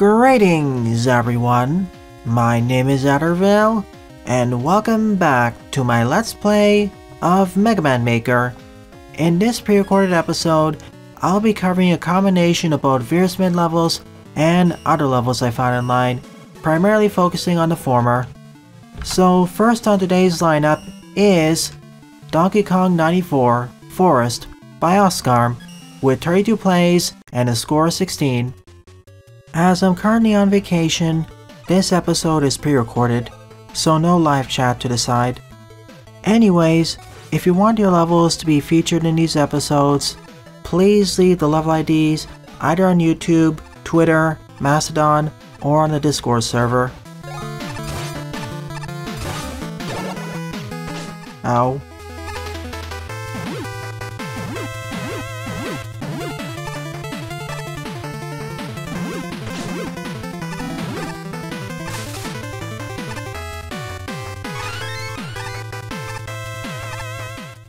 Greetings, everyone. My name is Ethervil, and welcome back to my Let's Play of Mega Man Maker. In this pre-recorded episode, I'll be covering a combination of both Veersmith levels and other levels I found online, primarily focusing on the former. So first on today's lineup is Donkey Kong 94 Forest by Oscar with 32 plays and a score of 16. As I'm currently on vacation, this episode is pre-recorded, so no live chat to the side. Anyways, if you want your levels to be featured in these episodes, please leave the level IDs either on YouTube, Twitter, Mastodon, or on the Discord server. Ow.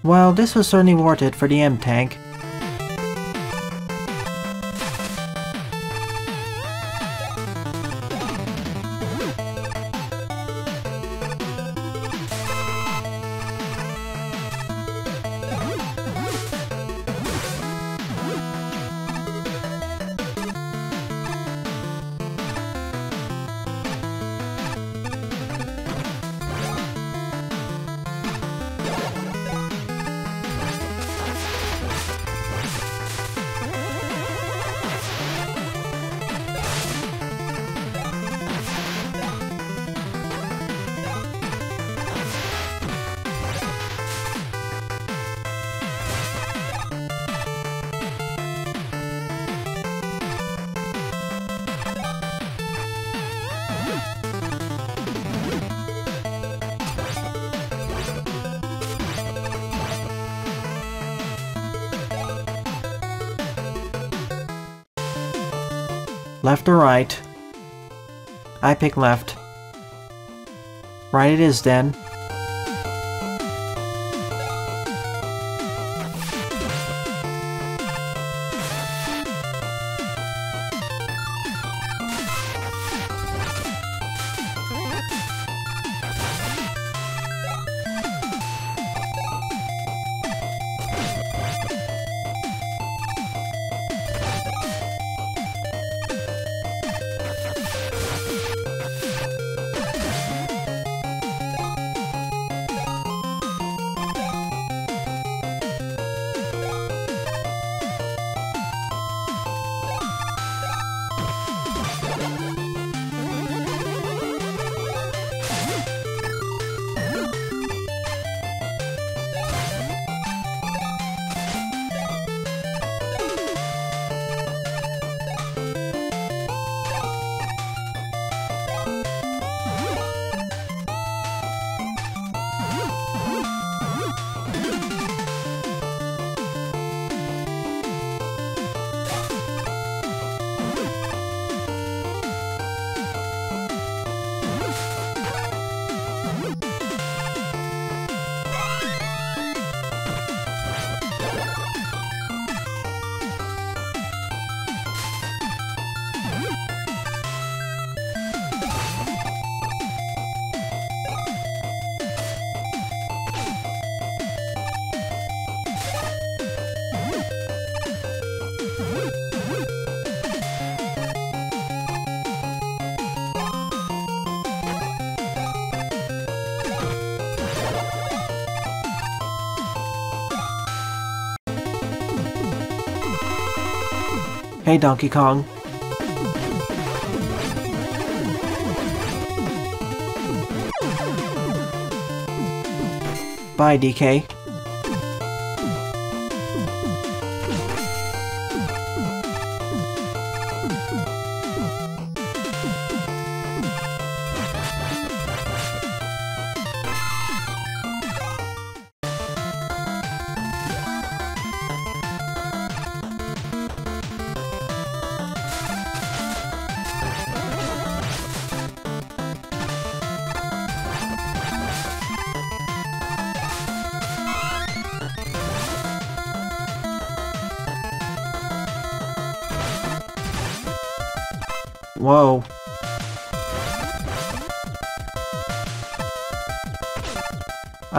Well, this was certainly worth it for the M-Tank. Right? I pick left. Right it is then. Hey Donkey Kong. Bye DK.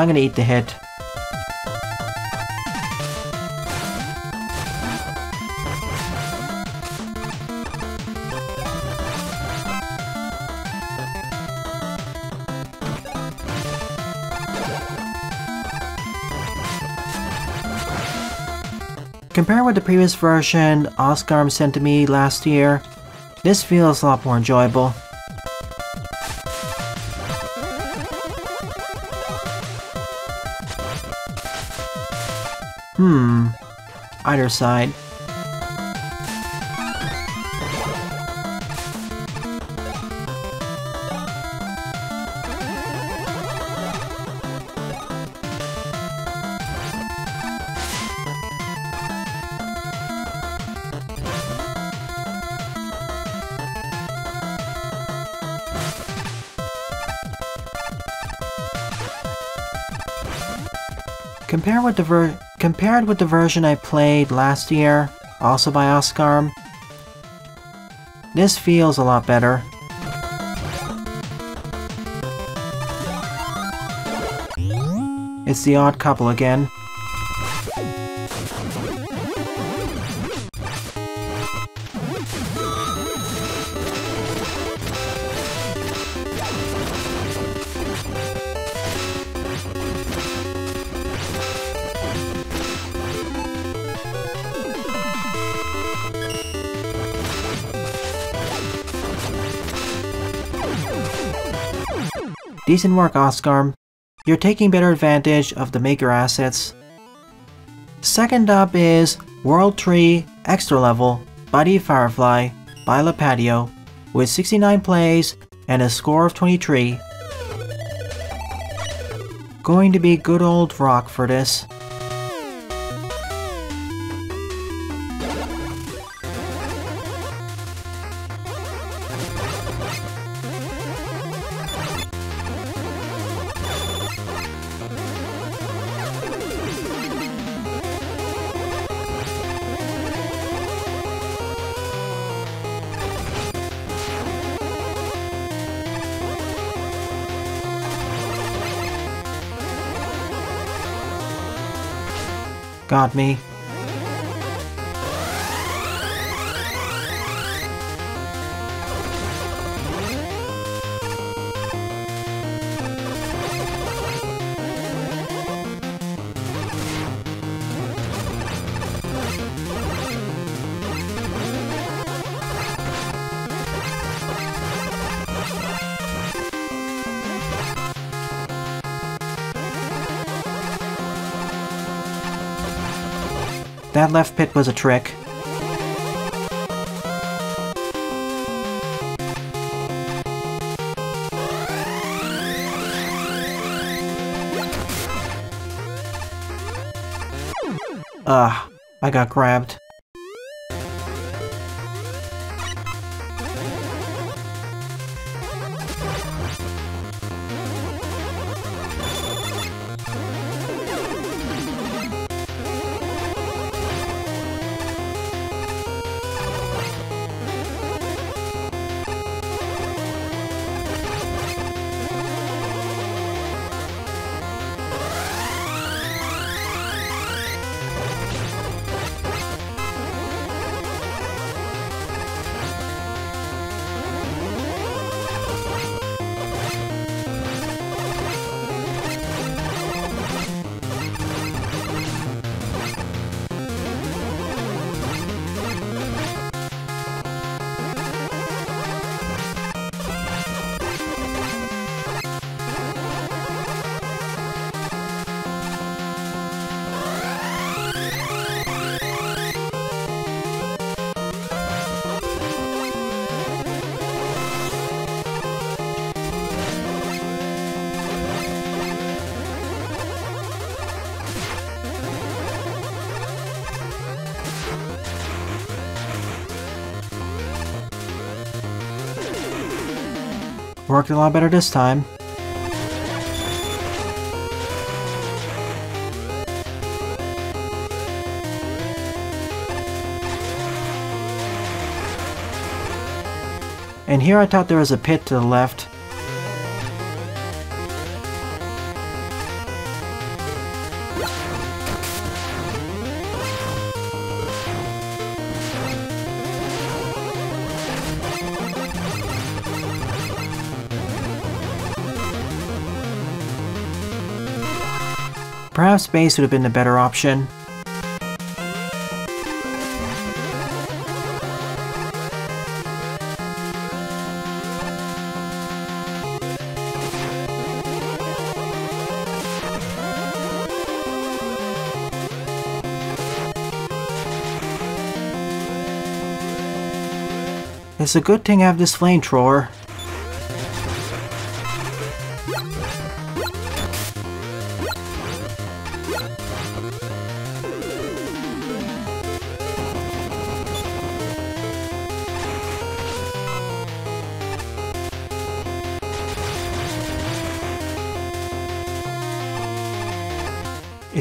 I'm gonna eat the head. Compared with the previous version Oscar sent to me last year, this feels a lot more enjoyable. Hmm, either side. Compare with the ver compared with the version I played last year, also by Oscar, this feels a lot better. It's the odd couple again. Decent work, Oscar. You're taking better advantage of the Maker assets. Second up is World Tree Extra Level Buddy Firefly by Lapatio with 69 plays and a score of 23. Going to be good old rock for this. Got me. Left pit was a trick. Ugh, I got grabbed. Worked a lot better this time. And here I thought there was a pit to the left. Perhaps Bass would have been the better option. It's a good thing I have this flamethrower.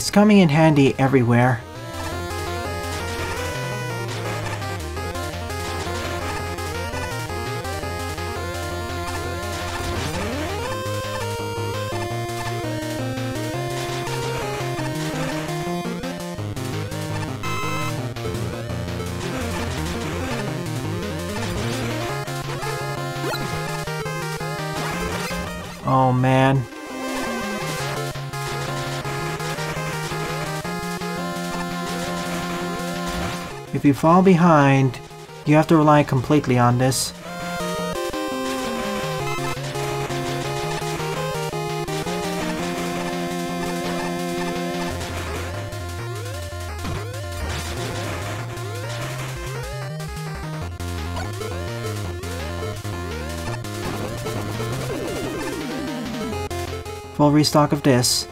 It's coming in handy everywhere. Oh man. If you fall behind, you have to rely completely on this. Full restock of this.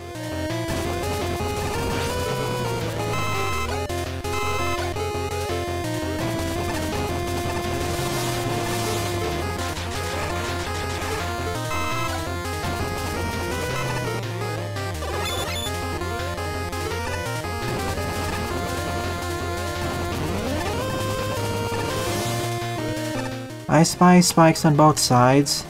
I spy spikes on both sides.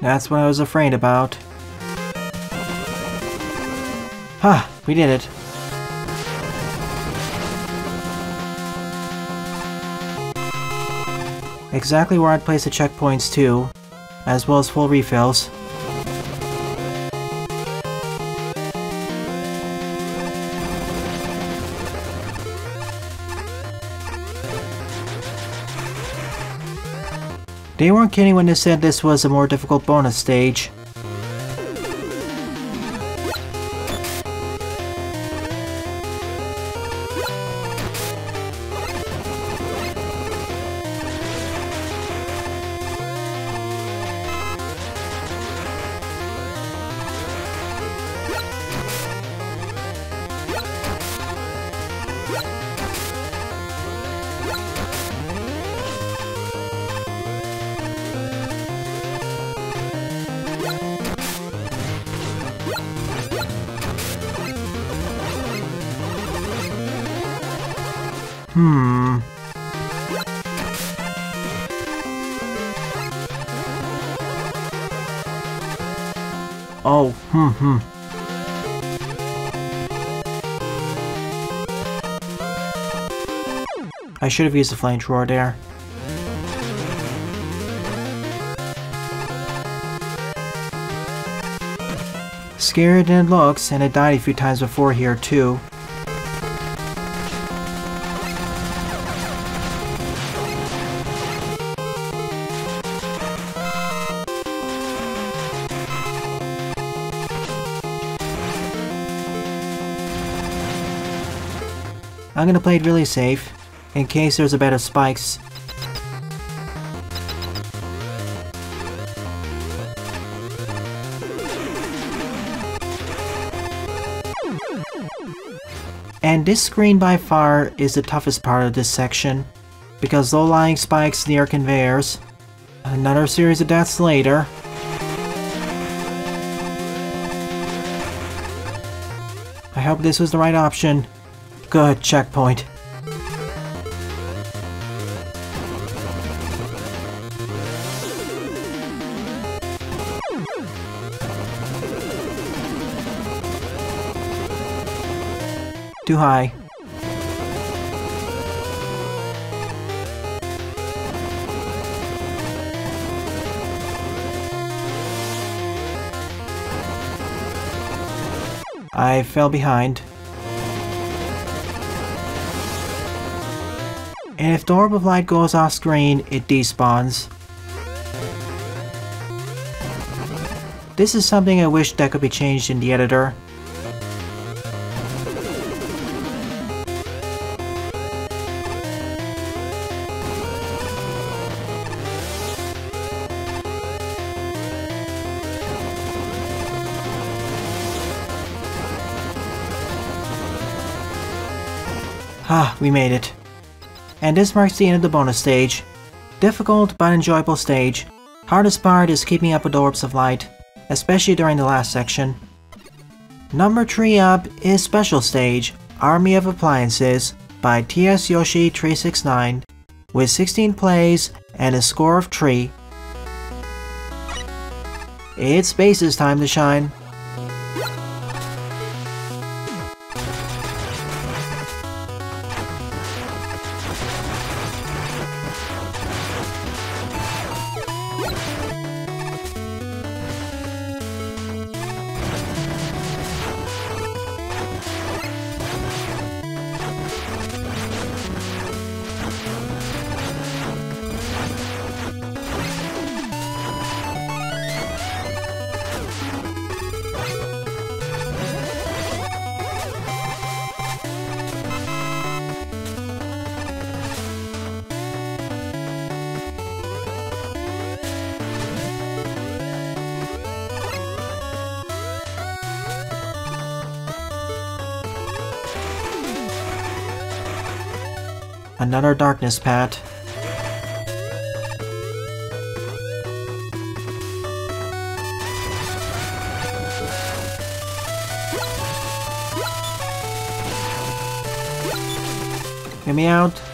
That's what I was afraid about. Ha! we did it. Exactly where I'd place the checkpoints too, as well as full refills. They weren't kidding when they said this was a more difficult bonus stage. I should have used the flamethrower there. Scarier than it looks, and it died a few times before here too. I'm gonna play it really safe, in case there's a bed of spikes. And this screen by far is the toughest part of this section, because low-lying spikes near conveyors. Another series of deaths later. I hope this was the right option. Good checkpoint. Too high. I fell behind. And if the orb of light goes off screen, it despawns. This is something I wish that could be changed in the editor. We made it. And this marks the end of the bonus stage. Difficult but enjoyable stage. Hardest part is keeping up with orbs of light, especially during the last section. Number 3 up is Special Stage, Army of Appliances by TS Yoshi 369 with 16 plays and a score of 3. It's Bass's time to shine. Another darkness pat. Get me out.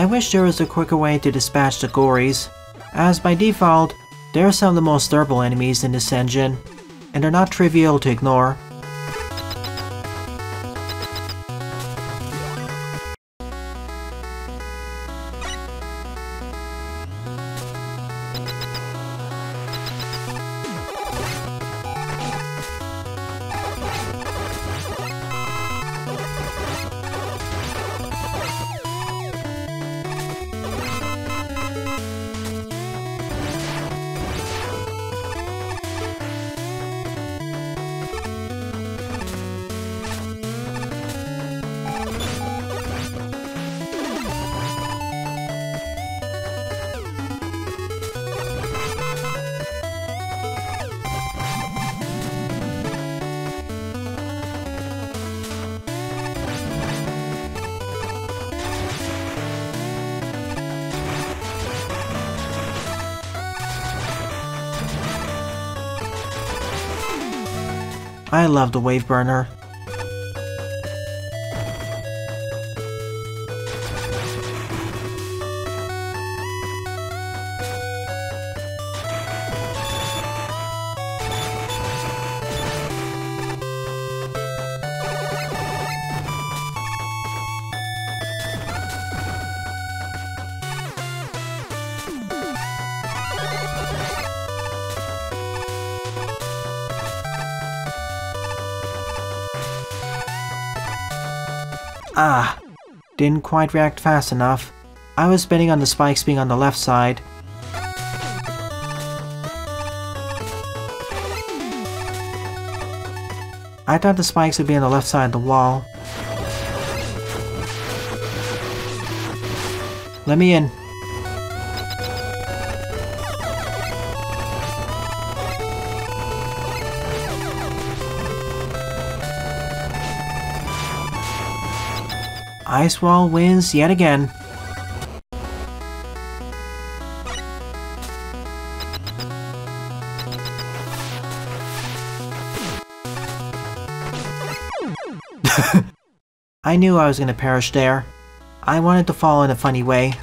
I wish there was a quicker way to dispatch the Gories, as by default, they're some of the most durable enemies in this engine, and they're not trivial to ignore. Love the wave burner. Ah, didn't quite react fast enough. I was betting on the spikes being on the left side. I thought the spikes would be on the left side of the wall. Let me in. Ice Wall wins yet again. I knew I was gonna perish there. I wanted to fall in a funny way.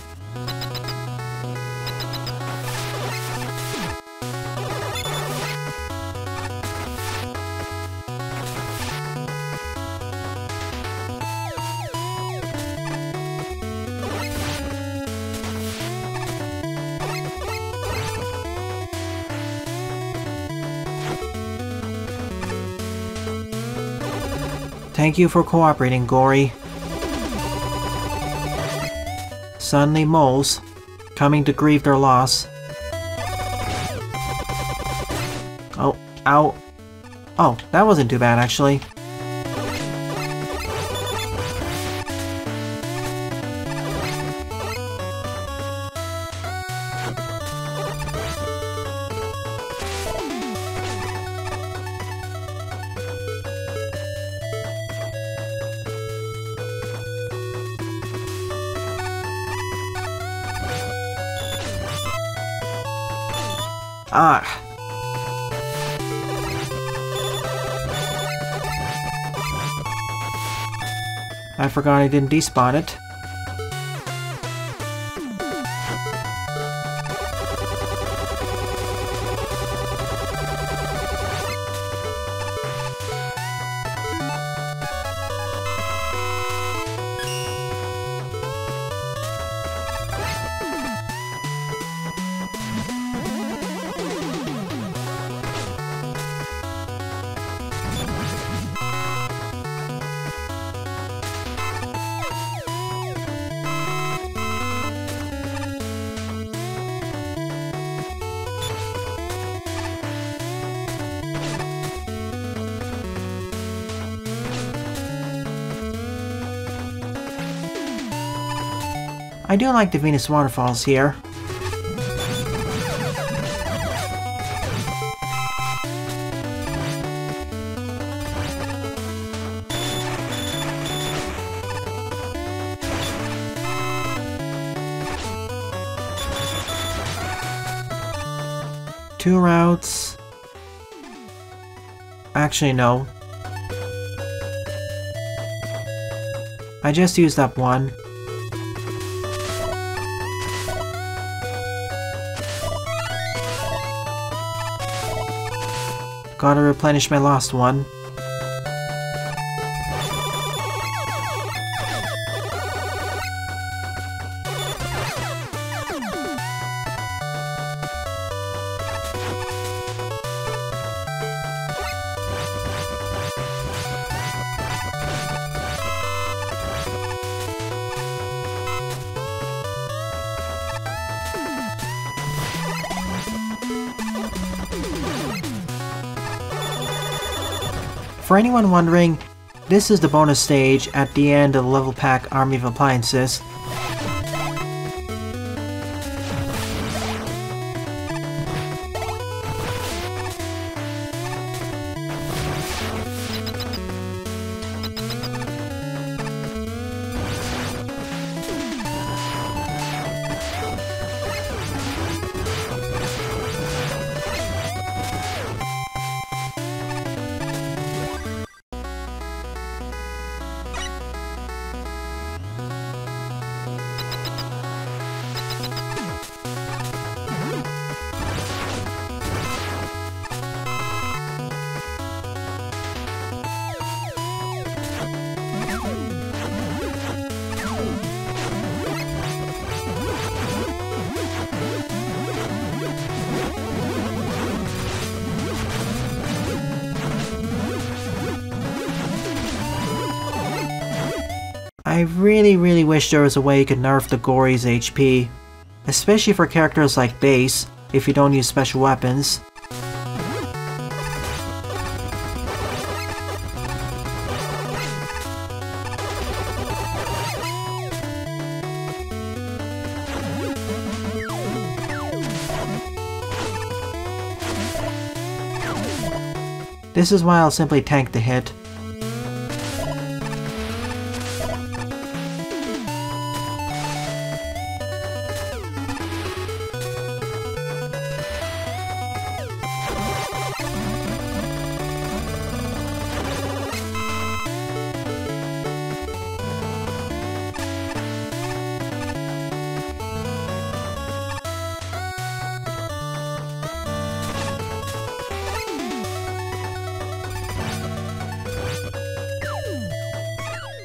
Thank you for cooperating, Gory. Suddenly moles, coming to grieve their loss. Oh, ow. Oh, that wasn't too bad actually. Forgot I didn't despawn it. Do like the Venus waterfalls here. Two routes. Actually, no. I just used up one. Gotta replenish my lost one. For anyone wondering, this is the bonus stage at the end of the level pack Army of Appliances. There was a way you could nerf the Gory's HP. Especially for characters like Bass, if you don't use special weapons. This is why I'll simply tank the hit.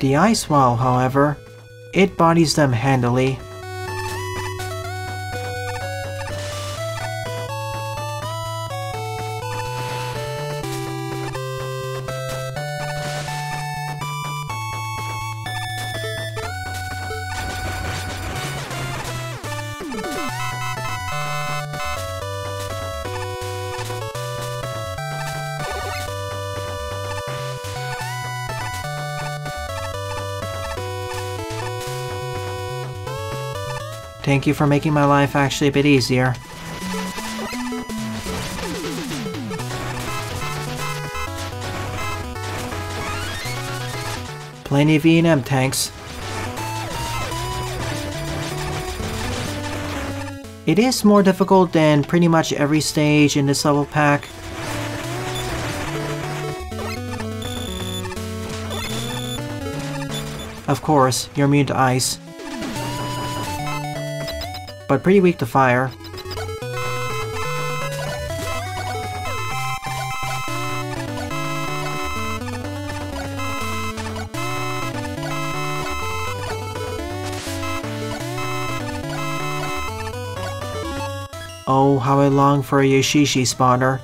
The ice wall, however, it bodies them handily. Thank you for making my life actually a bit easier. Plenty of E&M tanks. It is more difficult than pretty much every stage in this level pack. Of course, you're immune to ice but pretty weak to fire. Oh, how I long for a Yashichi spawner.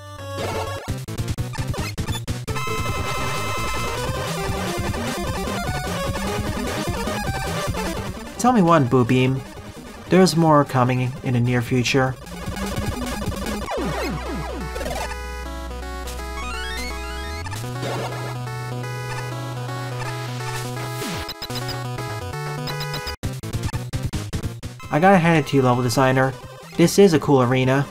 Tell me one, Boo Beam. There's more coming in the near future. I gotta hand it to you, level designer. This is a cool arena.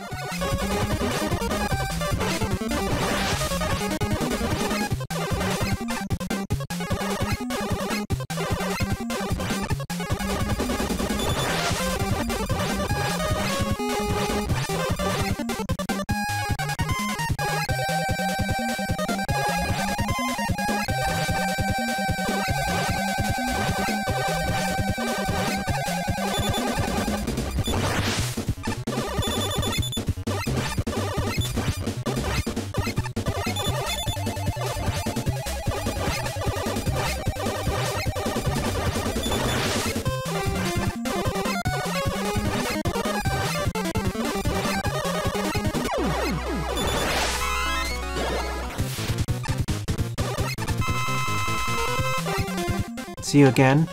See you again.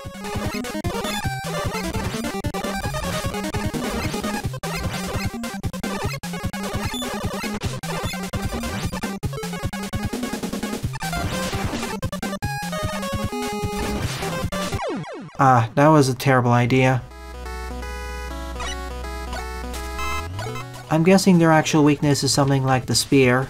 Ah, that was a terrible idea. I'm guessing their actual weakness is something like the spear.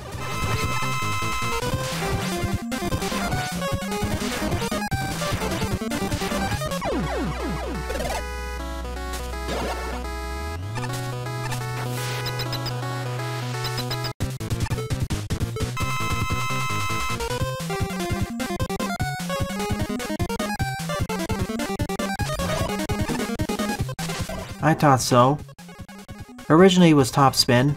Thought so. Originally it was top spin.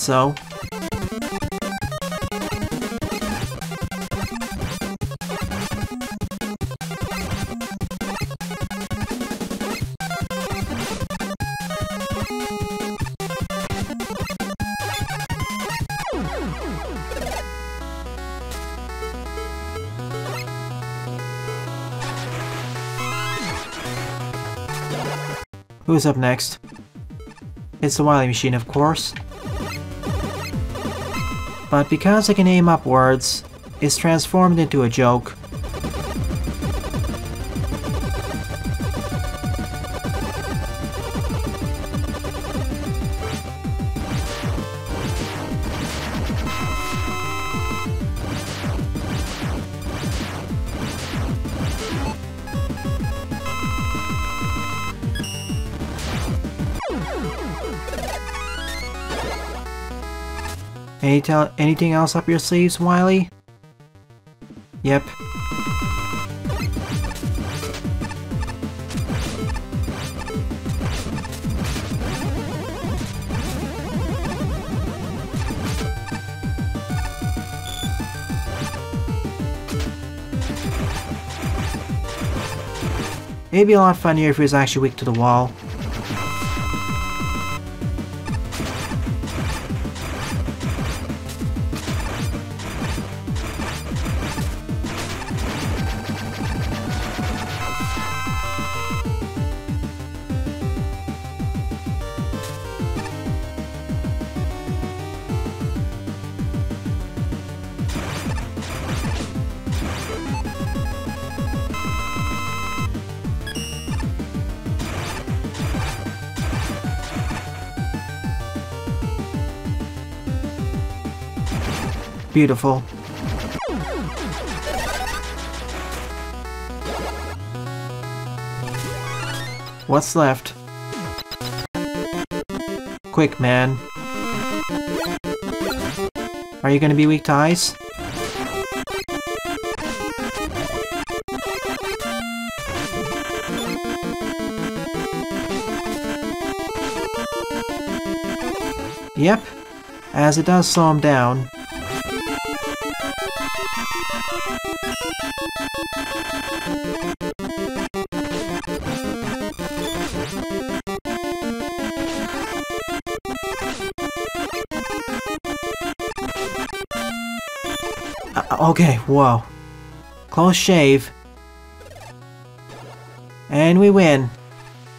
So. Who's up next? It's the Wily Machine, of course. But because I can aim upwards, it's transformed into a joke. Any anything else up your sleeves, Wily? Yep. It'd be a lot funnier if he was actually weak to the wall. Beautiful. What's left? Quick Man. Are you gonna be weak to ice? Yep, as it does slow him down. Okay, whoa. Close shave. And we win.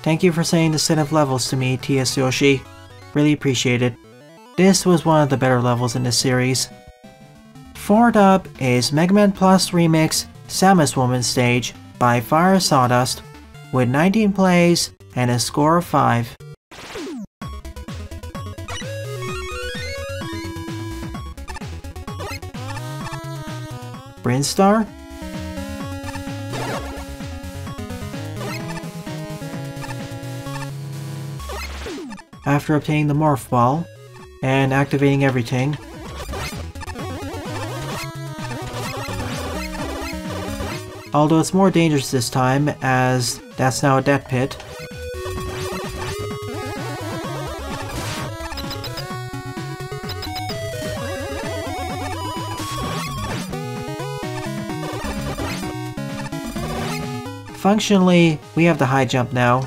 Thank you for saying the set of levels to me, T.S. Yoshi. Really appreciate it. This was one of the better levels in this series. Fourth up is Mega Man Plus Remix Samus Woman Stage by Fire Sawdust with 19 plays and a score of 5. Brinstar? After obtaining the Morph Ball and activating everything, although it's more dangerous this time as that's now a death pit. Functionally, we have the high jump now.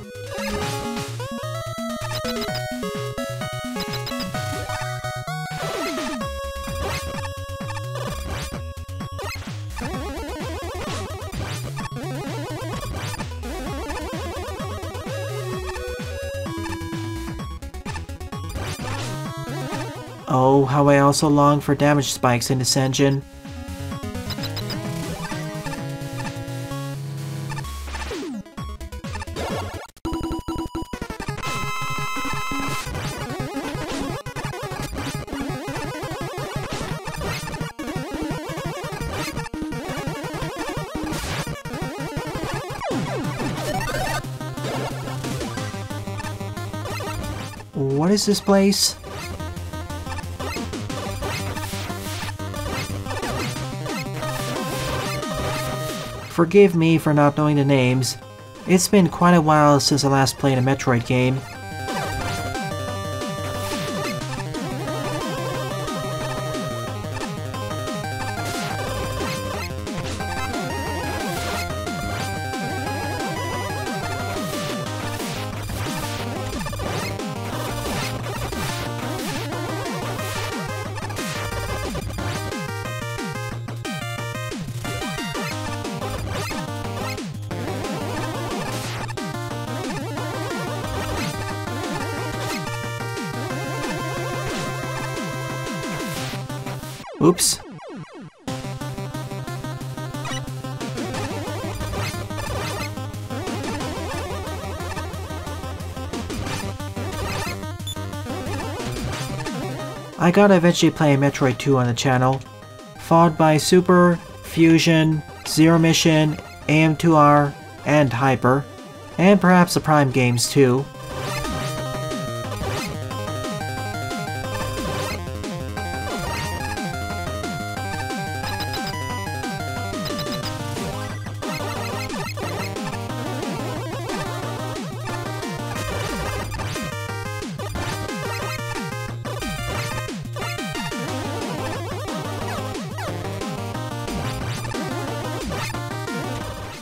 Oh, how I also long for damage spikes in this engine. This place? Forgive me for not knowing the names. It's been quite a while since I last played a Metroid game. Gotta eventually play Metroid 2 on the channel, followed by Super, Fusion, Zero Mission, AM2R, and Hyper, and perhaps the Prime games too.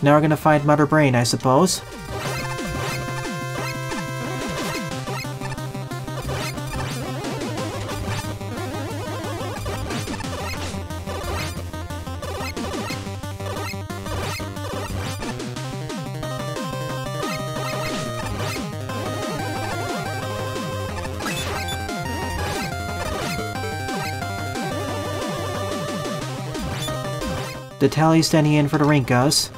Now we're gonna find Mother Brain, I suppose. The Telly standing in for the Rinkas.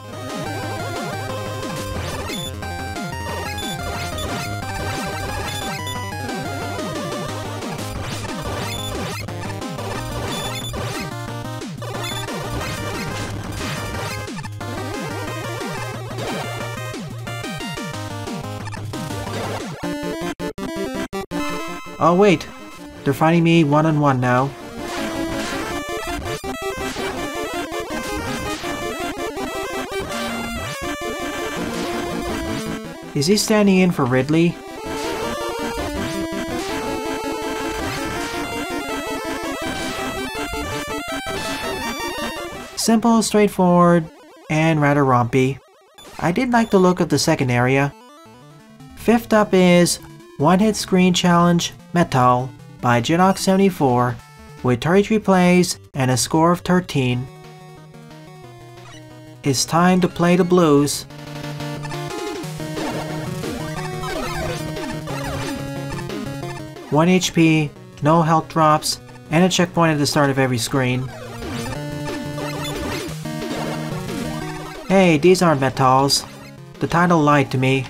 Oh wait, they're fighting me one-on-one -on -one now. Is he standing in for Ridley? Simple, straightforward, and rather rompy. I did like the look of the second area. Fifth up is One Hit Screen Challenge Metal by Jinox74 with 33 plays and a score of 13. It's time to play the blues. 1 HP, no health drops, and a checkpoint at the start of every screen. Hey, these aren't metals. The title lied to me.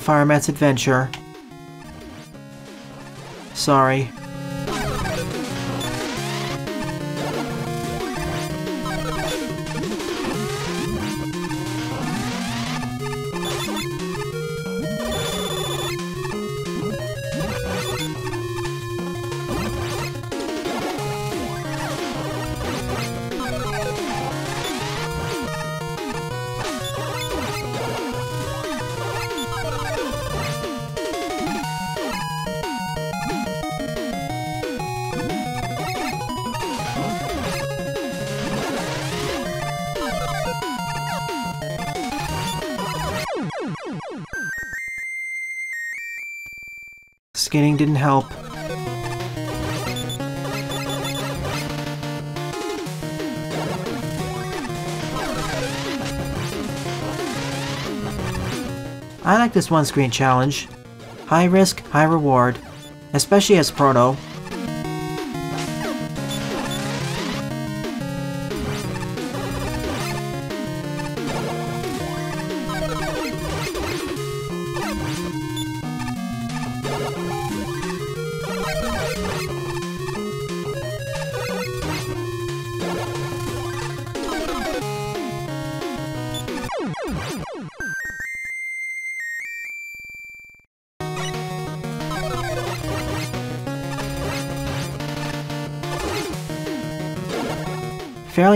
Fireman's Adventure. Sorry. Didn't help. I like this one screen challenge. High risk, high reward. Especially as Proto.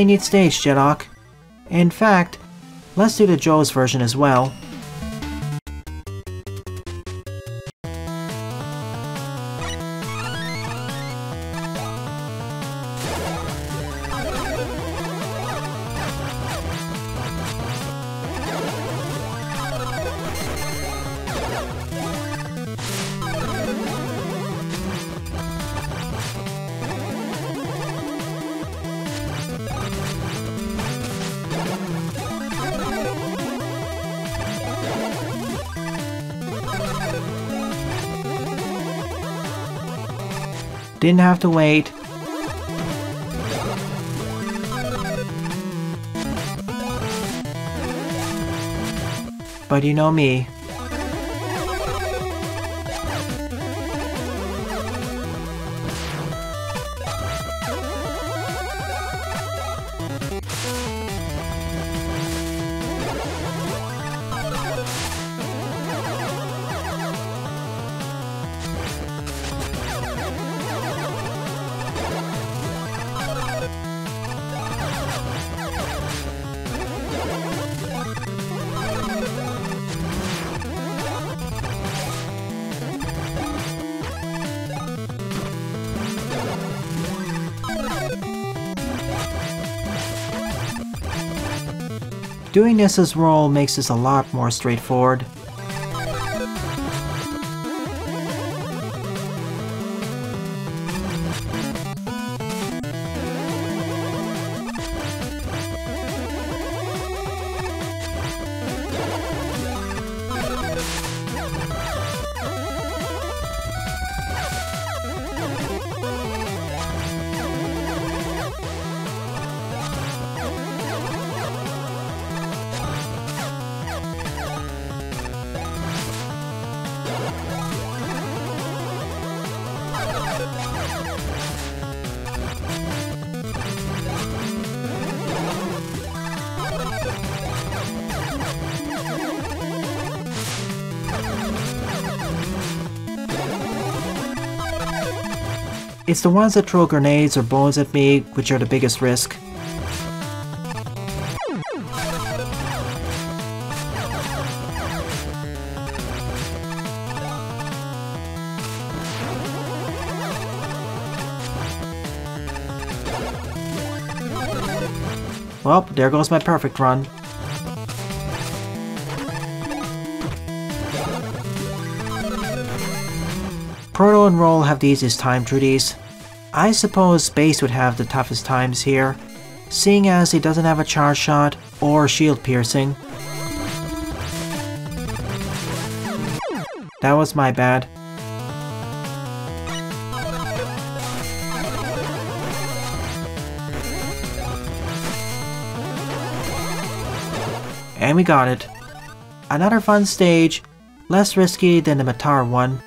Fairly neat stage, Jedok. In fact, let's do the Joe's version as well. Didn't have to wait. But you know me. Doing this as Roll makes this a lot more straightforward. It's the ones that throw grenades or bones at me which are the biggest risk. Well, there goes my perfect run. Proto and Roll have the easiest time through these. I suppose Space would have the toughest times here, seeing as he doesn't have a charge shot or shield piercing. That was my bad. And we got it. Another fun stage, less risky than the Matar one.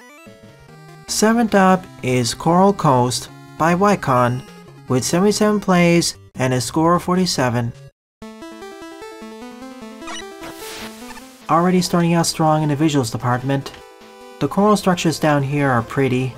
Seventh up is Coral Coast by Wycon with 77 plays and a score of 47. Already starting out strong in the visuals department. The coral structures down here are pretty,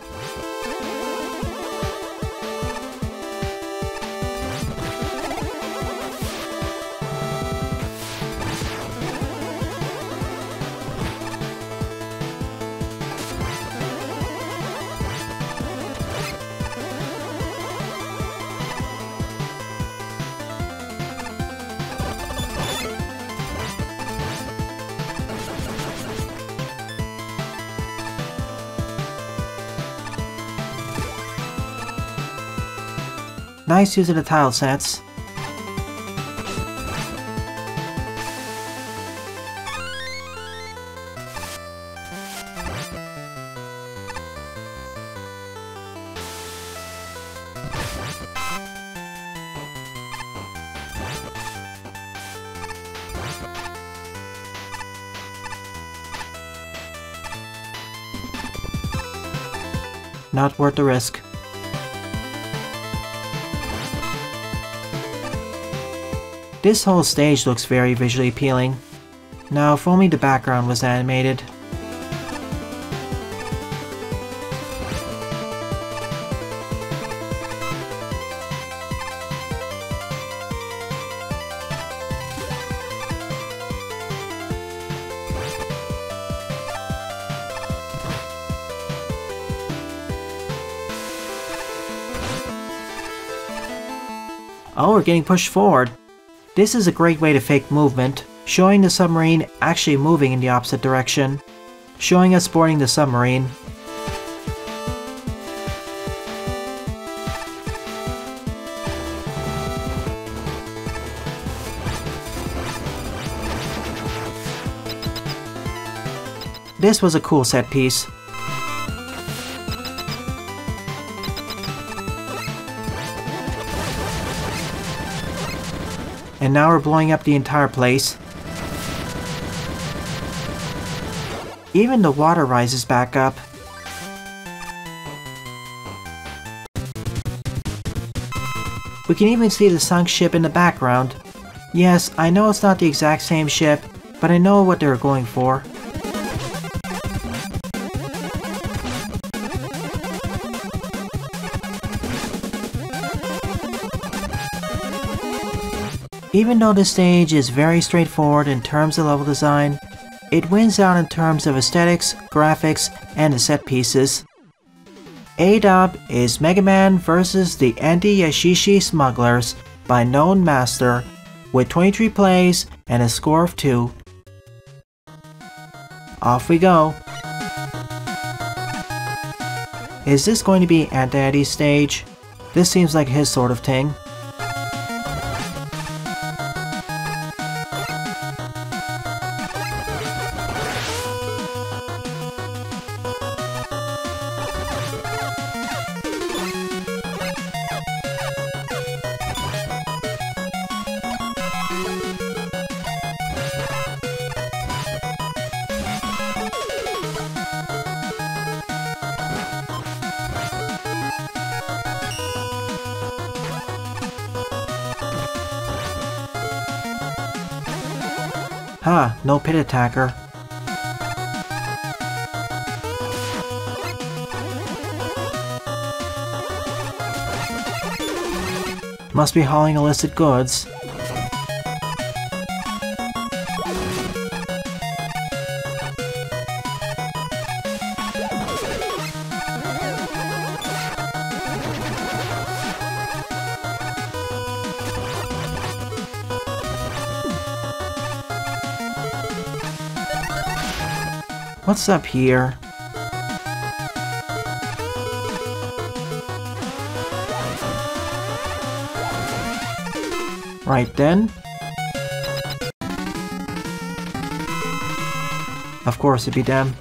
Nice of the tile sets. Not worth the risk. This whole stage looks very visually appealing. Now if only the background was animated. Oh, we're getting pushed forward. This is a great way to fake movement, showing the submarine actually moving in the opposite direction, showing us boarding the submarine. This was a cool set piece. And now we're blowing up the entire place. Even the water rises back up. We can even see the sunk ship in the background. Yes, I know it's not the exact same ship, but I know what they're going for. Even though the stage is very straightforward in terms of level design, it wins out in terms of aesthetics, graphics, and the set pieces. A-Dub is Mega Man vs. the Anti-Yashichi Smugglers by Known Master with 23 plays and a score of 2. Off we go. Is this going to be Aunt Daddy's stage? This seems like his sort of thing. Attacker. Must be hauling illicit goods. What's up here? Right then. Of course it'd be them.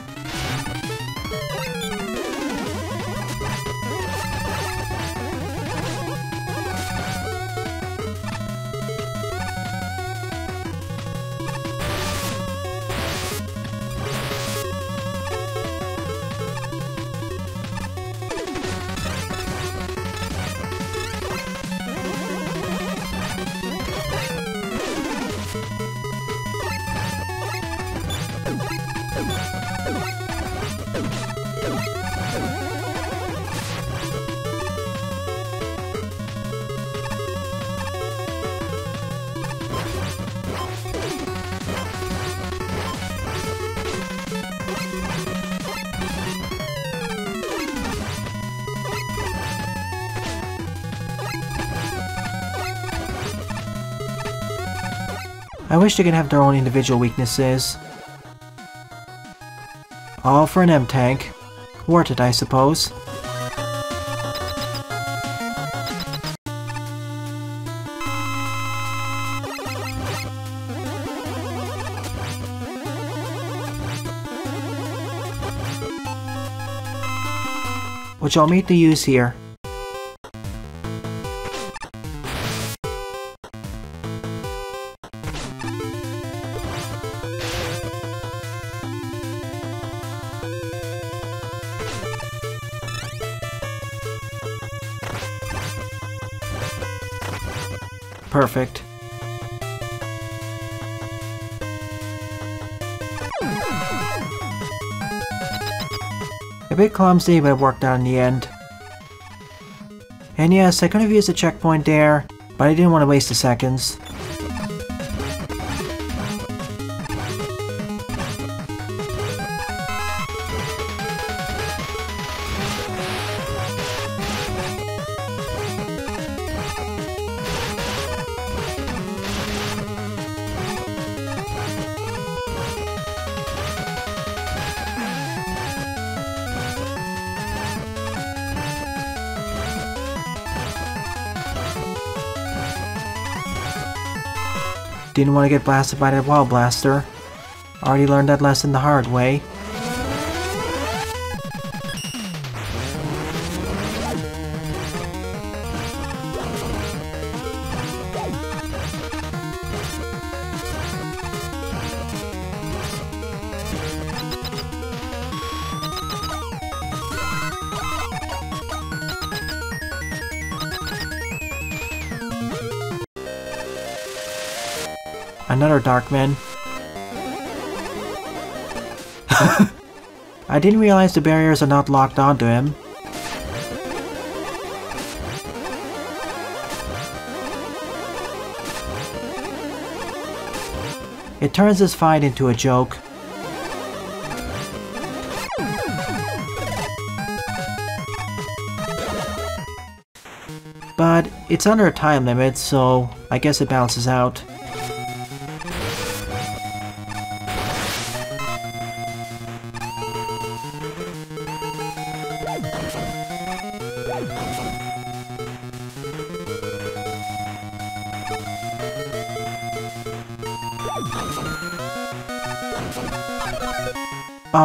Wish they could have their own individual weaknesses. All for an M-Tank. Worth it, I suppose. Which I'll meet the use here. Clumsy, but it worked out in the end. And yes, I could have used a checkpoint there, but I didn't want to waste the seconds. Didn't want to get blasted by that wall blaster. Already learned that lesson the hard way. Darkman. I didn't realize the barriers are not locked onto him. It turns this fight into a joke. But it's under a time limit, so I guess it balances out.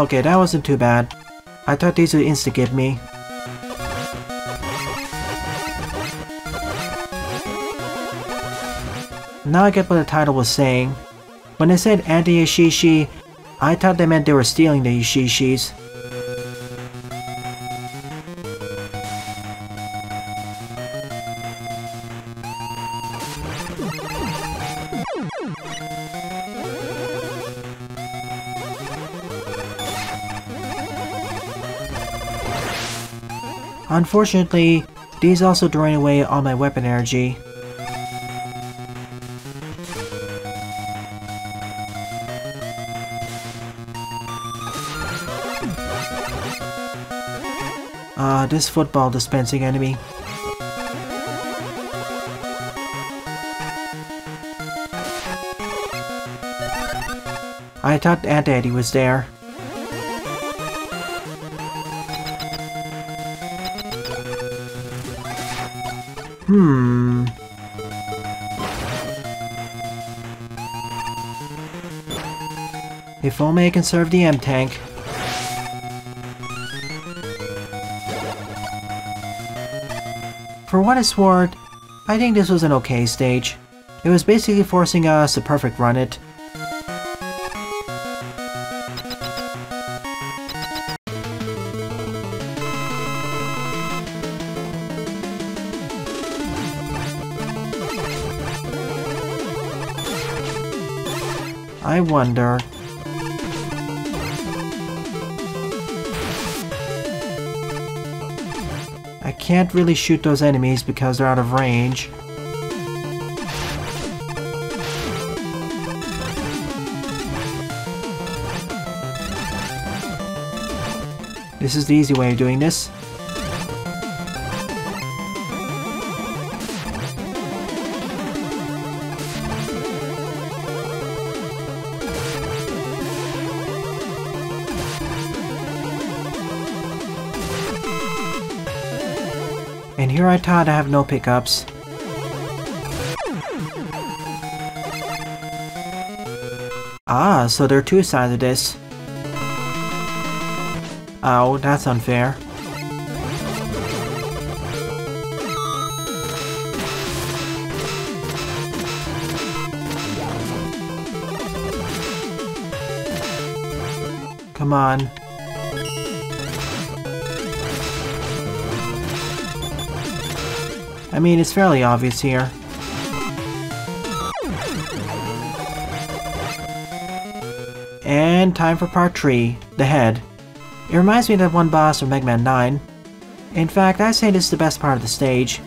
Okay, that wasn't too bad. I thought these would instigate me. Now I get what the title was saying. When they said anti-Yashichi, I thought they meant they were stealing the Yashichis. Unfortunately, these also drain away all my weapon energy. Ah, uh, this football dispensing enemy. I thought Aunt Eddie was there. Hmm. If only I can serve the M-Tank. For what it's worth, I think this was an okay stage. It was basically forcing us to perfect run it. I wonder... I can't really shoot those enemies because they're out of range. This is the easy way of doing this. Here I I have no pickups. Ah, so there are two sides of this. Oh, that's unfair. Come on. I mean, it's fairly obvious here. And time for part 3, the head. It reminds me of that one boss from Mega Man 9. In fact, I say this is the best part of the stage.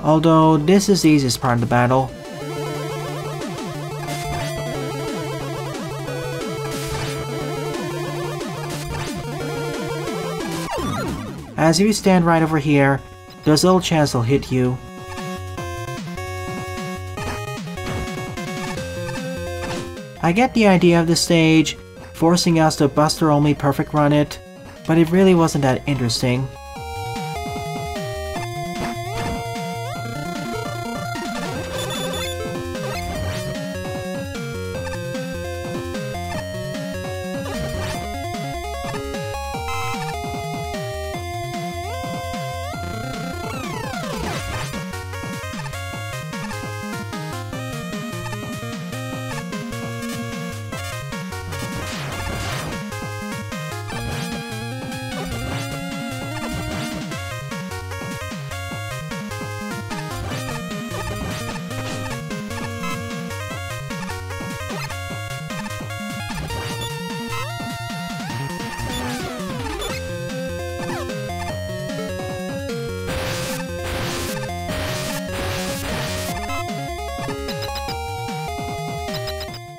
Although, this is the easiest part of the battle. As you stand right over here, there's a little chance they'll hit you. I get the idea of the stage, forcing us to Buster only perfect run it, but it really wasn't that interesting.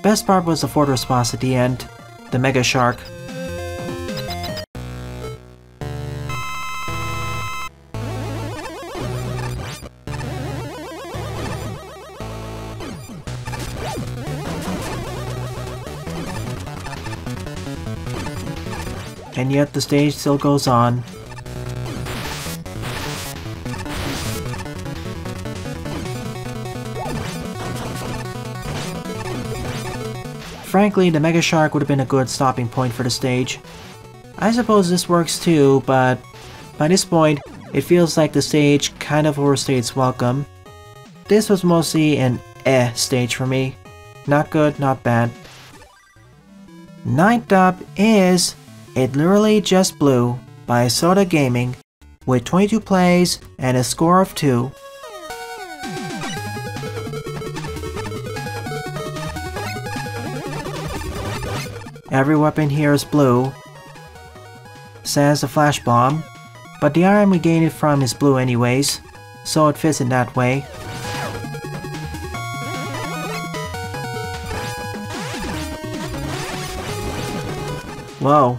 Best part was the Fortress boss at the end, the Mega Shark. And yet the stage still goes on. Frankly, the Mega Shark would have been a good stopping point for the stage. I suppose this works too, but by this point, it feels like the stage kind of overstayed its welcome. This was mostly an eh stage for me. Not good, not bad. Ninth up is It Literally Just Blew by Soda Gaming with 22 plays and a score of 2. Every weapon here is blue, says the flash bomb, but the iron we gain it from is blue anyways, so it fits in that way. Whoa.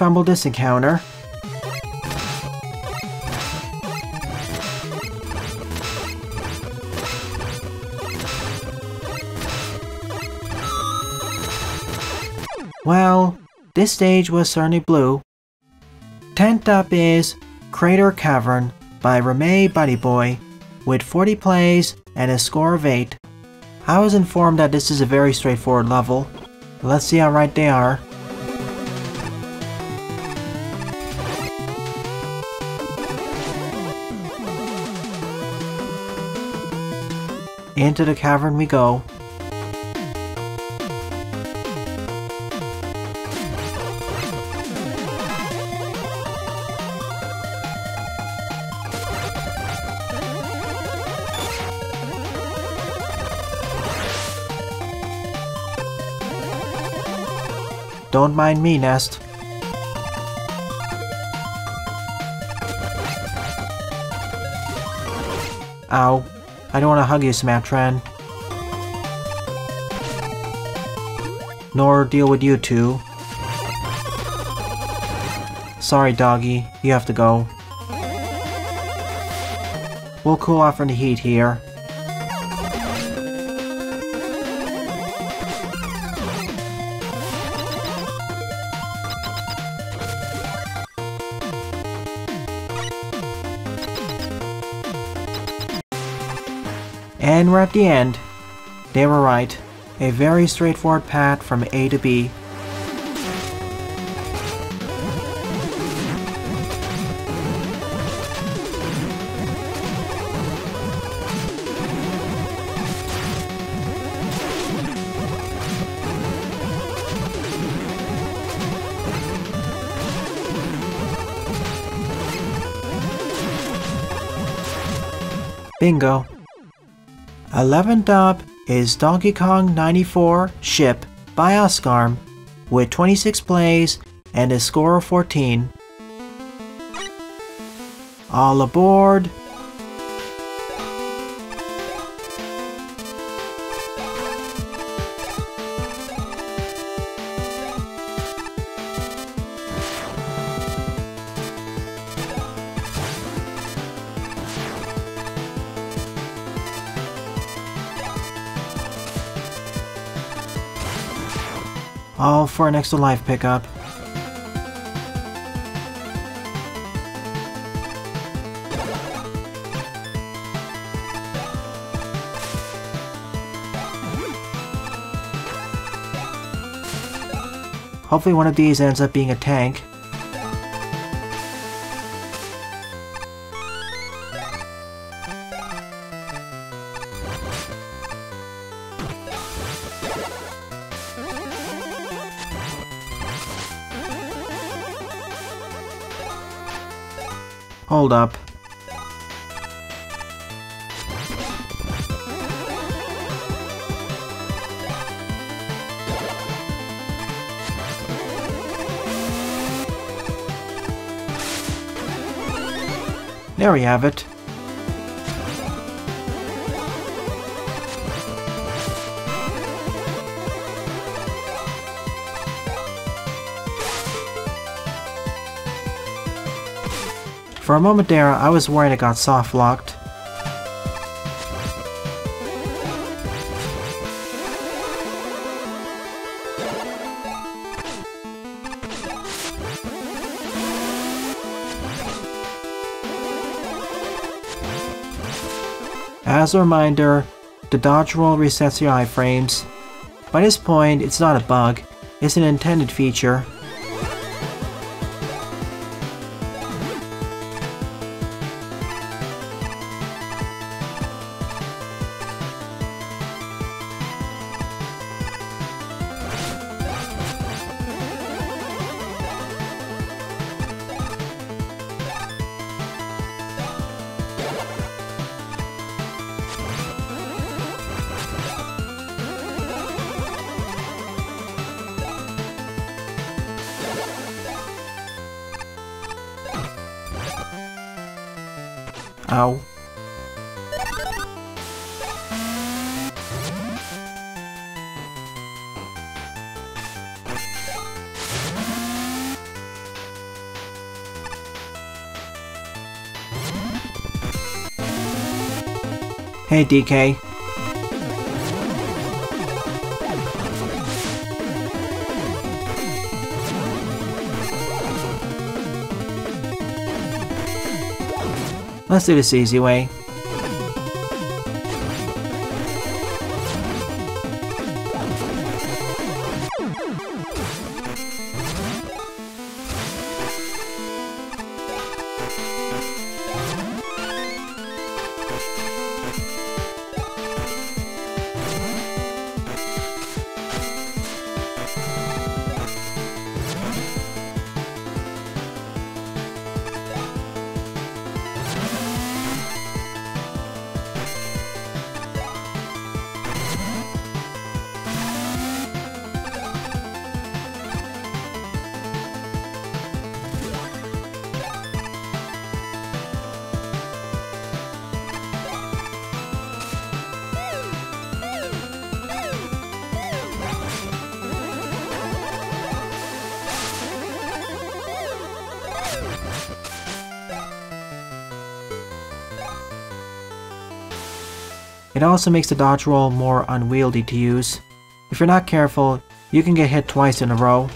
I this encounter. Well, this stage was certainly blue. Tenth up is Crater Cavern by Rame Buddy Boy with 40 plays and a score of 8. I was informed that this is a very straightforward level. Let's see how right they are. Into the cavern we go. Don't mind me, Nest. Ow. I don't want to hug you, Smatran. Nor deal with you two. Sorry, doggy. You have to go. We'll cool off from the heat here. We're at the end. They were right. A very straightforward path from A to B. Bingo. 11th up is Donkey Kong 94 Ship by Oscarm with 26 plays and a score of 14. All aboard! For an extra life pickup. Hopefully one of these ends up being a tank. Hold up. There we have it. For a moment there, I was worried it got soft locked. As a reminder, the dodge roll resets your iframes. By this point, it's not a bug, it's an intended feature. Ow. Hey, DK. Let's do this easy way. Also makes the dodge roll more unwieldy to use. If you're not careful, you can get hit twice in a row.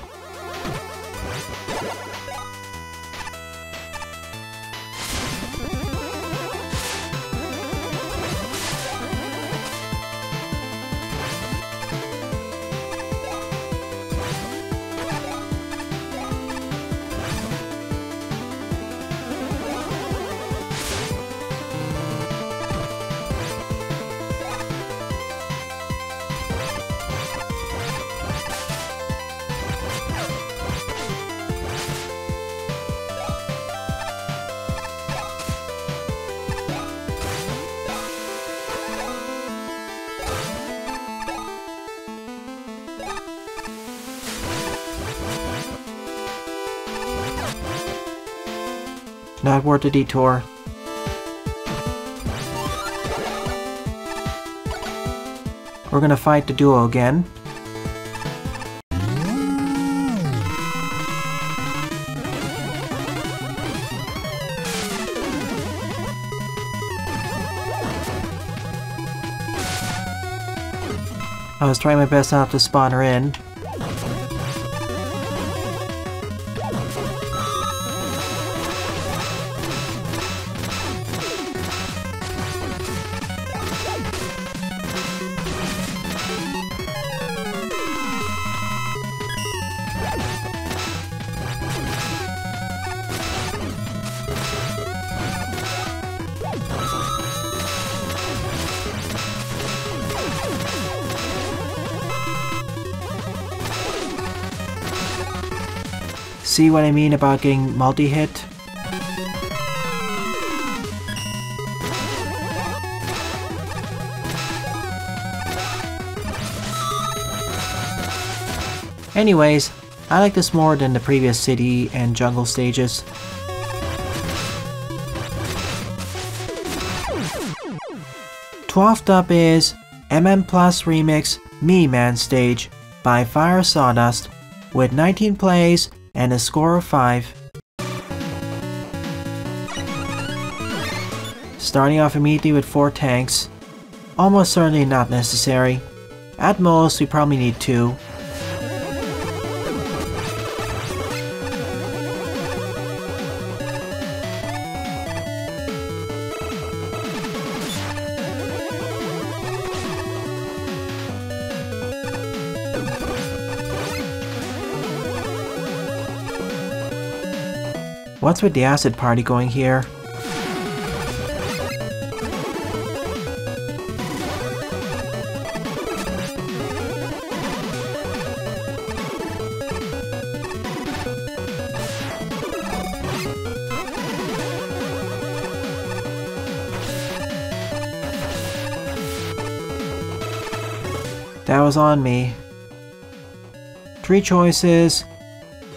The detour. We're gonna fight the duo again. I was trying my best not to spawn her in. See what I mean about getting multi-hit? Anyways, I like this more than the previous city and jungle stages. Twelfth up is MM Plus Remix Me Man Stage by Fire Sawdust with 19 plays and a score of 5. Starting off immediately with 4 tanks, almost certainly not necessary. At most, we probably need 2. What's with the acid party going here? That was on me. Three choices.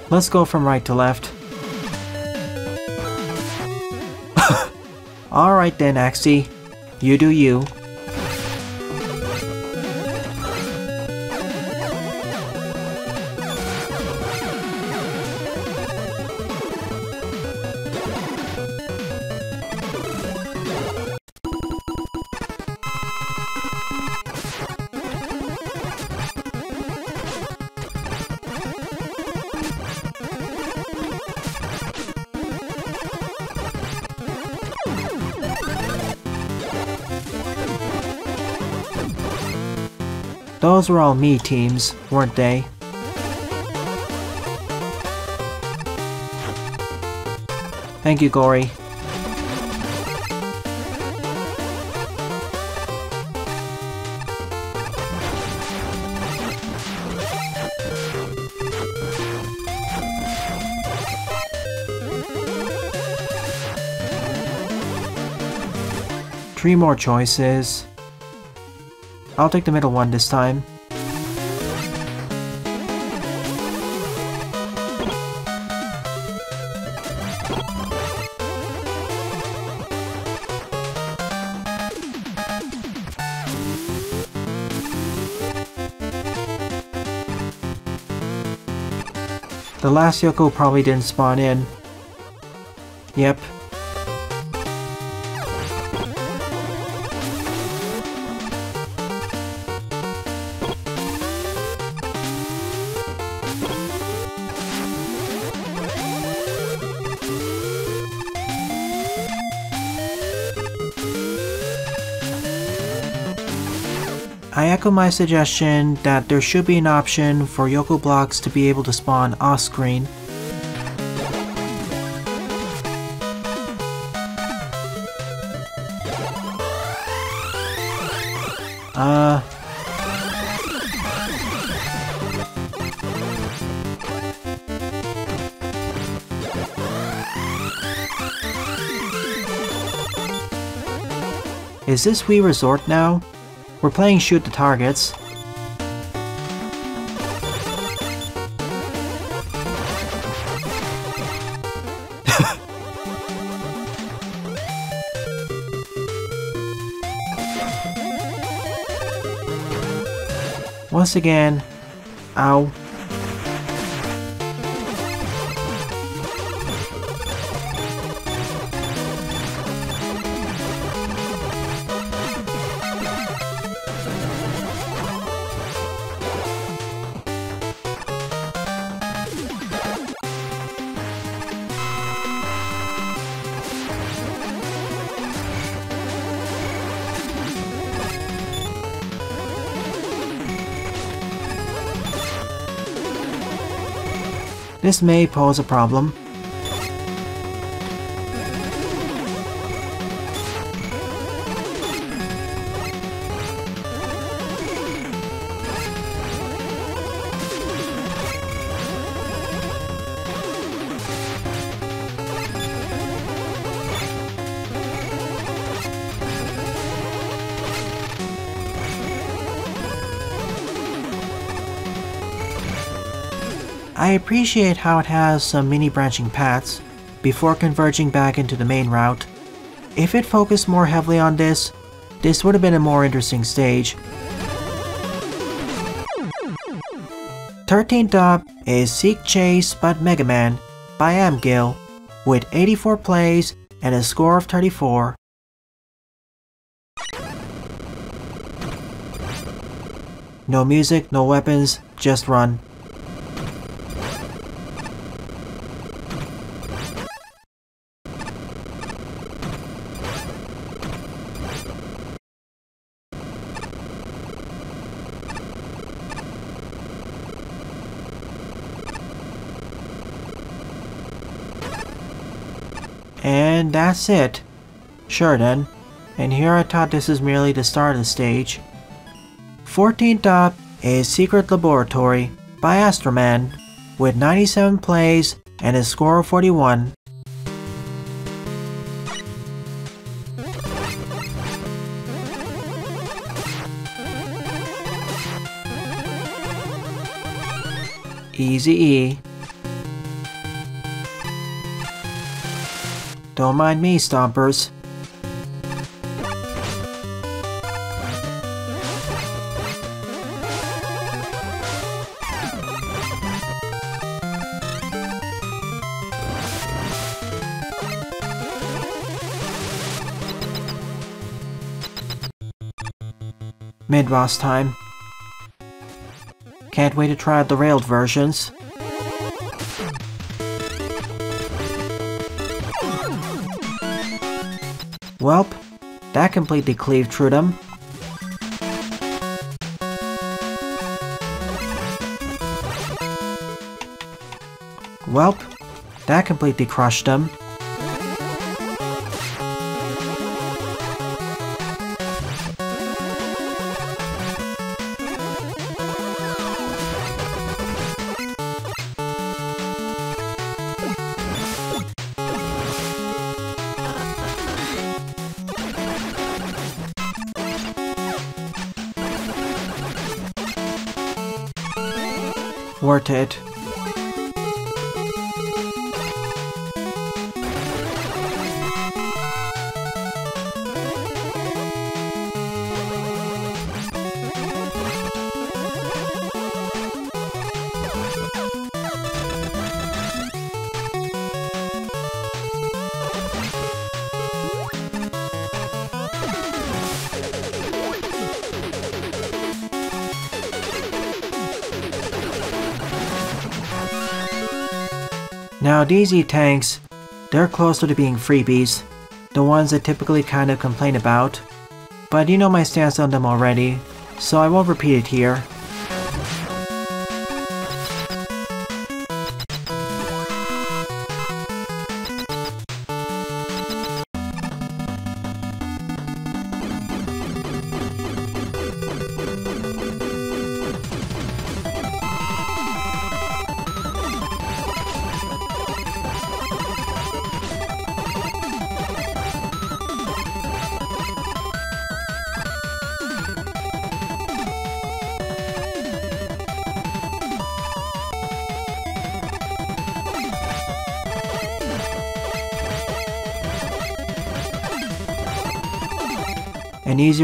Let's go from right to left. Alright then, Axie. You do you. Those were all me teams, weren't they? Thank you, Gory. Three more choices. I'll take the middle one this time. The last Yoku probably didn't spawn in. Yep, My suggestion that there should be an option for Yoku blocks to be able to spawn off-screen. Uh... Is this Wii Resort now? We're playing shoot the targets. Once again, ow. This may pose a problem. I appreciate how it has some mini branching paths before converging back into the main route. If it focused more heavily on this, this would have been a more interesting stage. 13th up is Seek Chase but Mega Man by Amgil with 84 plays and a score of 34. No music, no weapons, just run. And that's it. Sure then. And here I thought this is merely the start of the stage. 14th up is Secret Laboratory by Astroman with 97 plays and a score of 41. Easy E. Don't mind me, Stompers. Mid-boss time. Can't wait to try the railed versions. Welp, that completely cleaved through them. Welp, that completely crushed them. Worth it. These E-Tanks, they're closer to being freebies, the ones I typically kind of complain about, but you know my stance on them already, so I won't repeat it here.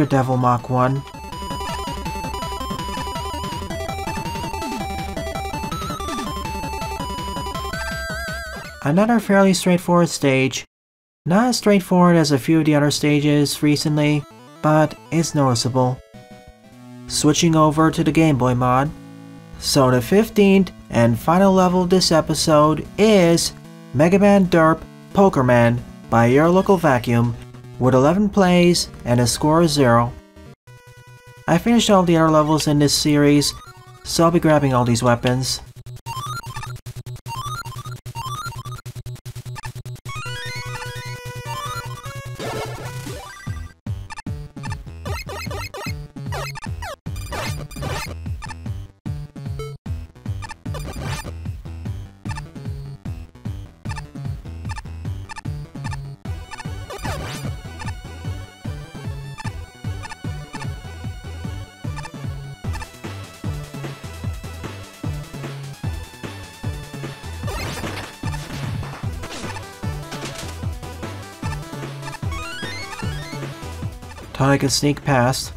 Devil Mach 1. Another fairly straightforward stage. Not as straightforward as a few of the other stages recently, but it's noticeable. Switching over to the Game Boy mod. So the 15th and final level of this episode is Mega Man Derp Pokerman by Your Local Vacuum with 11 plays and a score of 0. I finished all the other levels in this series, so I'll be grabbing all these weapons. Could sneak past.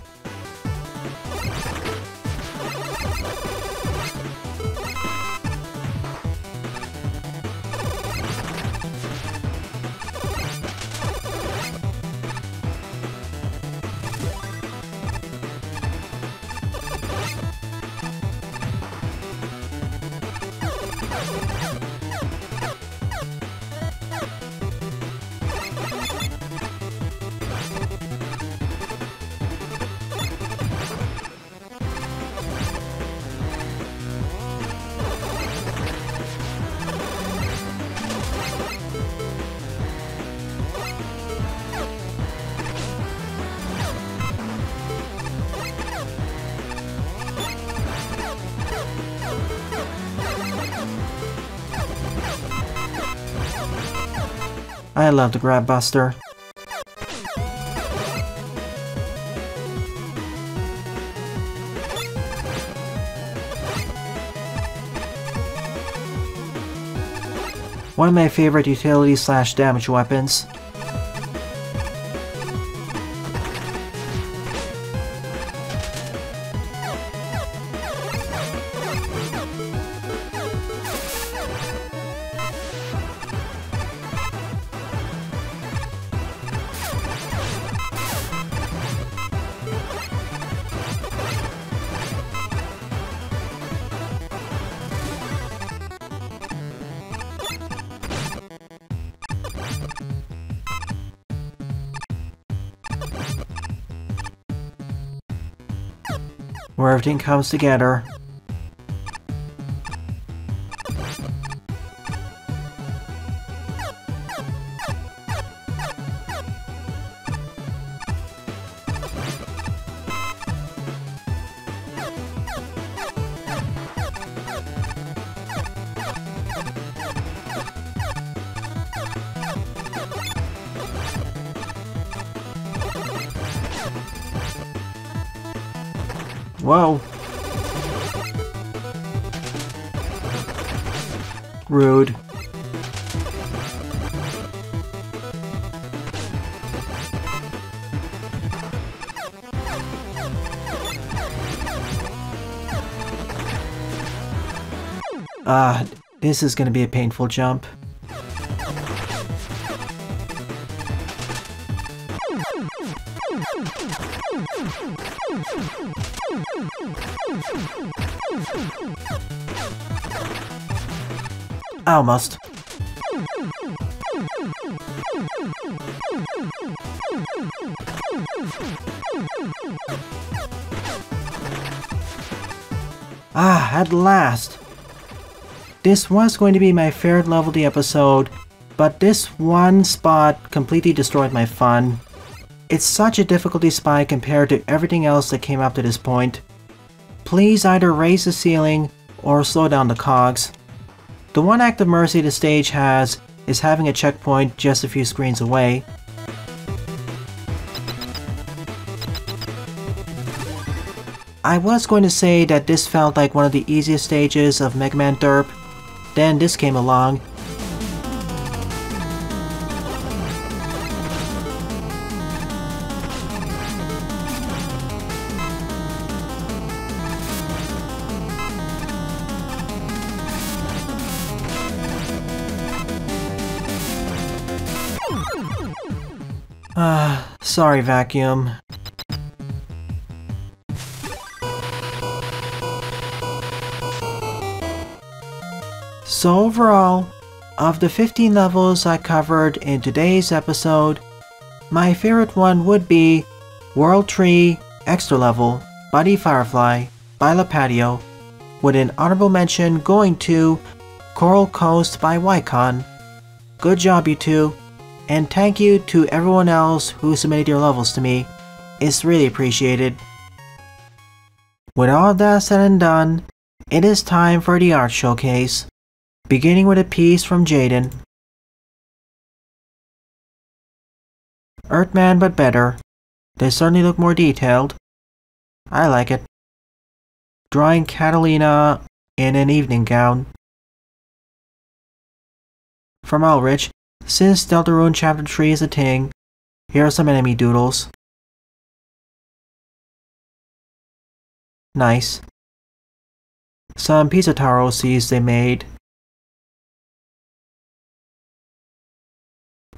I love the Grab Buster. One of my favorite utility slash damage weapons. Everything comes together. This is gonna be a painful jump. Almost. Ah, at last! This was going to be my favorite the episode, but this one spot completely destroyed my fun. It's such a difficulty spike compared to everything else that came up to this point. Please either raise the ceiling or slow down the cogs. The one act of mercy the stage has is having a checkpoint just a few screens away. I was going to say that this felt like one of the easiest stages of Mega Man Derp, then this came along. Ah, sorry, Vacuum. So overall, of the 15 levels I covered in today's episode, my favorite one would be World Tree Extra Level Buddy Firefly by Lapatio, with an honorable mention going to Coral Coast by Wycon. Good job, you two, and thank you to everyone else who submitted your levels to me. It's really appreciated. With all that said and done, it is time for the art showcase, beginning with a piece from Jaden. Earthman but better. They certainly look more detailed. I like it. Drawing Catalina in an evening gown. From Ulrich, since Deltarune Chapter 3 is a thing, here are some enemy doodles. Nice. Some pizza taro seeds they made.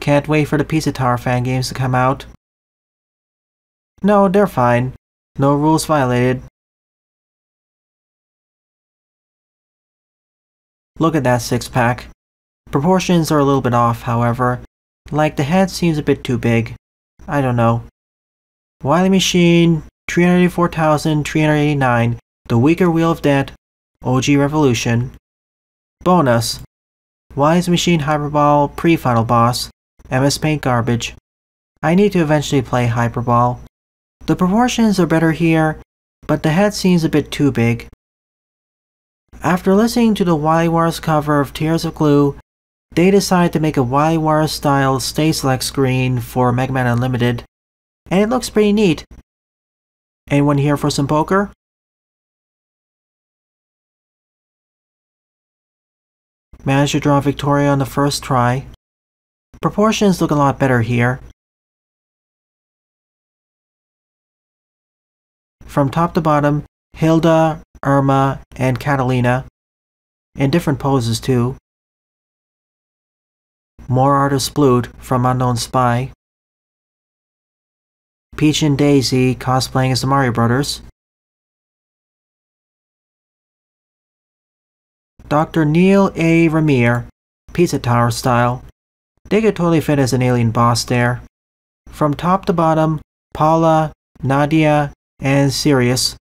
Can't wait for the Pizza Tower fan games to come out. No, they're fine. No rules violated. Look at that six pack. Proportions are a little bit off, however. Like the head seems a bit too big. I don't know. Wily Machine 384,389, The Weaker Wheel of Death, OG Revolution. Bonus. Wise Machine Hyperball Pre-Final Boss, MS Paint Garbage. I need to eventually play Hyperball. The proportions are better here, but the head seems a bit too big. After listening to the Wily Wars cover of Tears of Glue, they decide to make a Wily Wars style Stage Select screen for Mega Man Unlimited, and it looks pretty neat. Anyone here for some poker? Managed to draw Victoria on the first try. Proportions look a lot better here. From top to bottom, Hilda, Irma, and Catalina. In different poses too. More art of Sploot from Unknown Spy. Peach and Daisy cosplaying as the Mario Brothers. Dr. Neil A. Ramir, Pizza Tower style. They could totally fit as an alien boss there. From top to bottom, Paula, Nadia, and Sirius,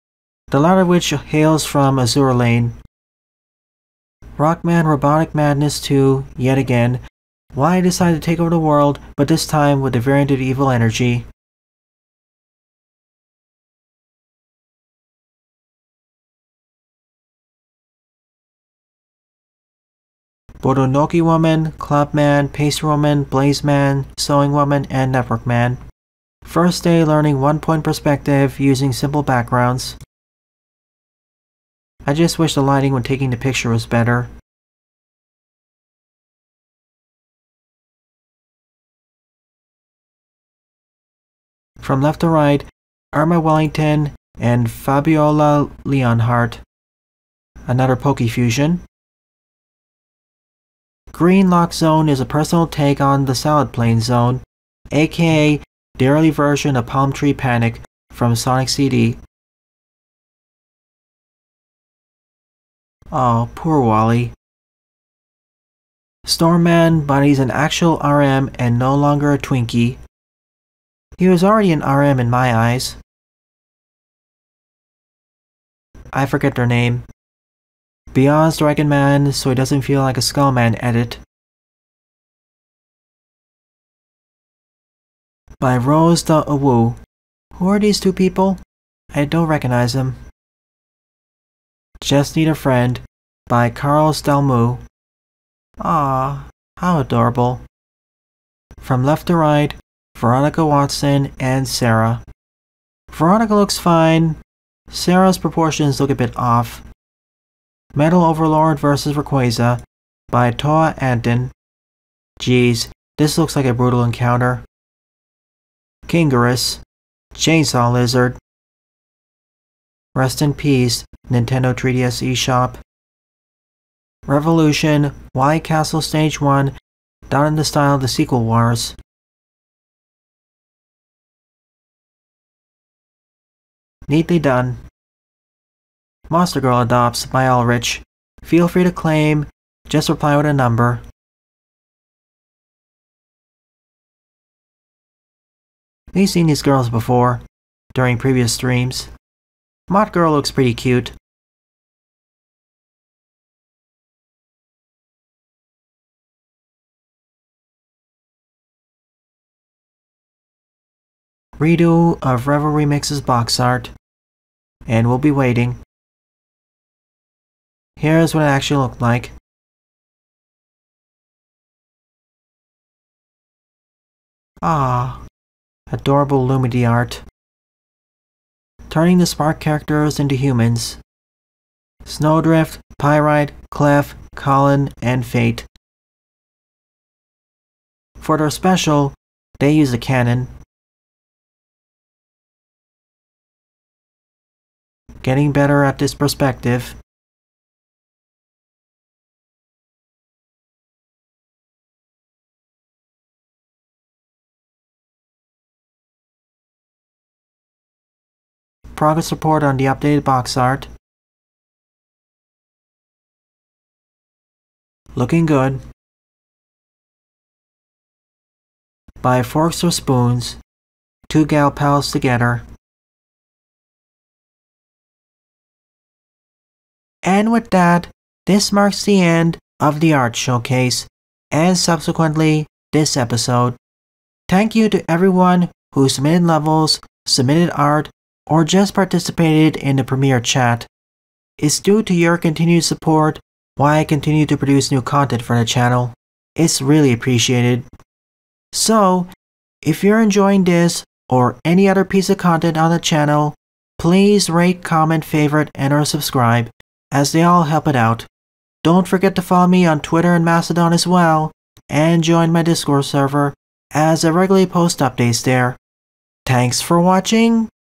the latter of which hails from Azur Lane. Rockman Robotic Madness 2, yet again, why I decided to take over the world, but this time with a variant of evil energy. Bodonoki Woman, Clubman, Pacer Woman, Blaze Man, Sewing Woman, and Network Man. First day learning one point perspective using simple backgrounds. I just wish the lighting when taking the picture was better. From left to right, Irma Wellington and Fabiola Leonhardt. Another Pokefusion. Green Lock Zone is a personal take on the Salad Plain Zone, aka the early version of Palm Tree Panic from Sonic CD. Oh, poor Wally. Stormman, but he's an actual RM and no longer a Twinkie. He was already an RM in my eyes. I forget their name. Beyond's Dragon Man, so he doesn't feel like a Skullman edit. By Rose the Awu. Who are these two people? I don't recognize them. Just Need a Friend by Carl Stelmu. Ah, how adorable. From left to right, Veronica Watson and Sarah. Veronica looks fine. Sarah's proportions look a bit off. Metal Overlord vs. Rayquaza by Toa Anton. Jeez, this looks like a brutal encounter. Kingarus, Chainsaw Lizard. Rest in peace, Nintendo 3DS eShop. Revolution, Y Castle Stage 1, done in the style of the sequel wars. Neatly done. Monster Girl adopts by Ulrich. Feel free to claim, just reply with a number. We've seen these girls before, during previous streams. Mod Girl looks pretty cute. Redo of Revel Remix's box art. And we'll be waiting. Here's what it actually looked like. Ah, adorable Lumity art. Turning the Spark characters into humans. Snowdrift, Pyrite, Clef, Colin, and Fate. For their special, they use a cannon. Getting better at this perspective. Progress report on the updated box art. Looking good. By forks or spoons, two gal pals together. And with that, this marks the end of the art showcase and subsequently this episode. Thank you to everyone who submitted levels, submitted art, or just participated in the premiere chat. It's due to your continued support why I continue to produce new content for the channel. It's really appreciated. So, if you're enjoying this or any other piece of content on the channel, please rate, comment, favorite, and or subscribe, as they all help it out. Don't forget to follow me on Twitter and Mastodon as well, and join my Discord server, as I regularly post updates there. Thanks for watching,